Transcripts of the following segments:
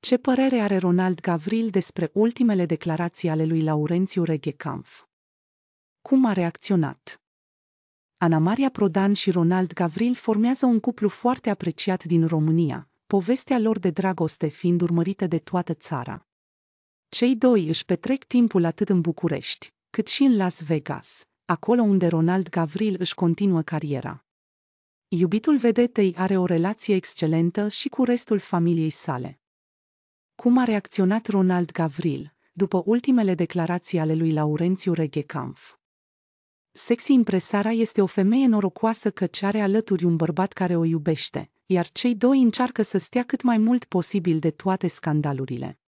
Ce părere are Ronald Gavril despre ultimele declarații ale lui Laurențiu Reghecampf? Cum a reacționat? Ana Maria Prodan și Ronald Gavril formează un cuplu foarte apreciat din România, povestea lor de dragoste fiind urmărită de toată țara. Cei doi își petrec timpul atât în București, cât și în Las Vegas, acolo unde Ronald Gavril își continuă cariera. Iubitul vedetei are o relație excelentă și cu restul familiei sale. Cum a reacționat Ronald Gavril după ultimele declarații ale lui Laurențiu Reghecampf? Sexy impresara este o femeie norocoasă căci are alături un bărbat care o iubește, iar cei doi încearcă să stea cât mai mult posibil de toate scandalurile.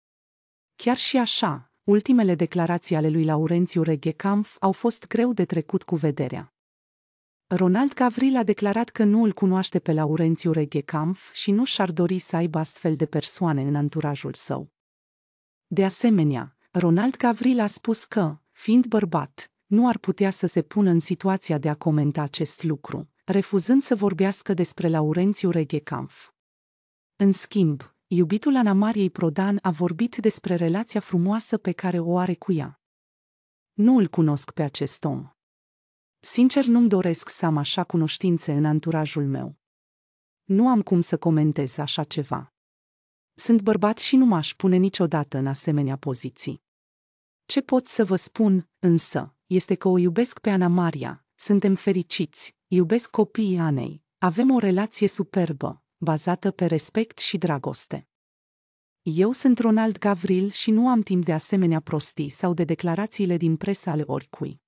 Chiar și așa, ultimele declarații ale lui Laurențiu Reghecampf au fost greu de trecut cu vederea. Ronald Gavril a declarat că nu îl cunoaște pe Laurențiu Reghecampf și nu și-ar dori să aibă astfel de persoane în anturajul său. De asemenea, Ronald Gavril a spus că, fiind bărbat, nu ar putea să se pună în situația de a comenta acest lucru, refuzând să vorbească despre Laurențiu Reghecampf. În schimb, iubitul Ana Mariei Prodan a vorbit despre relația frumoasă pe care o are cu ea. Nu îl cunosc pe acest om. Sincer, nu-mi doresc să am așa cunoștințe în anturajul meu. Nu am cum să comentez așa ceva. Sunt bărbat și nu m-aș pune niciodată în asemenea poziții. Ce pot să vă spun, însă, este că o iubesc pe Ana Maria, suntem fericiți, iubesc copiii Anei, avem o relație superbă, bazată pe respect și dragoste. Eu sunt Ronald Gavril și nu am timp de asemenea prostii sau de declarațiile din presă ale oricui.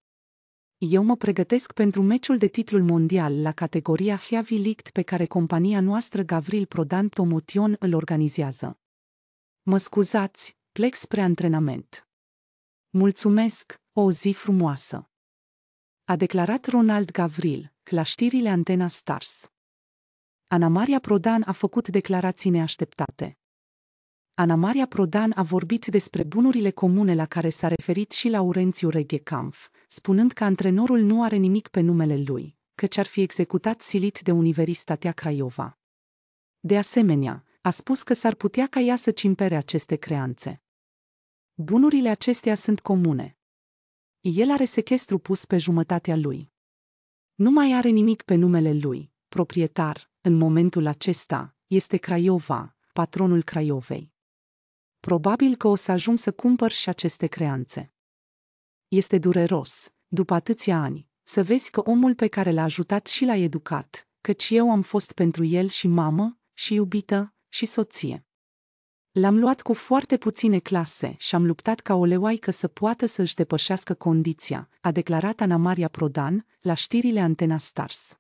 Eu mă pregătesc pentru meciul de titlul mondial la categoria Heavy Lift pe care compania noastră Gavril Prodan Tomotion îl organizează. Mă scuzați, plec spre antrenament. Mulțumesc, o zi frumoasă. A declarat Ronald Gavril, la știrile Antena Stars. Ana Maria Prodan a făcut declarații neașteptate. Ana Maria Prodan a vorbit despre bunurile comune la care s-a referit și Laurențiu Reghecampf, spunând că antrenorul nu are nimic pe numele lui, căci ar fi executat silit de Universitatea Craiova. De asemenea, a spus că s-ar putea ca ea să cimpere aceste creanțe. Bunurile acestea sunt comune. El are sechestru pus pe jumătatea lui. Nu mai are nimic pe numele lui, proprietar, în momentul acesta, este Craiova, patronul Craiovei. Probabil că o să ajung să cumpăr și aceste creanțe. Este dureros, după atâția ani, să vezi că omul pe care l-a ajutat și l-a educat, căci eu am fost pentru el și mamă, și iubită, și soție. L-am luat cu foarte puține clase și am luptat ca o leoaică să poată să-și depășească condiția, a declarat Ana Maria Prodan la știrile Antena Stars.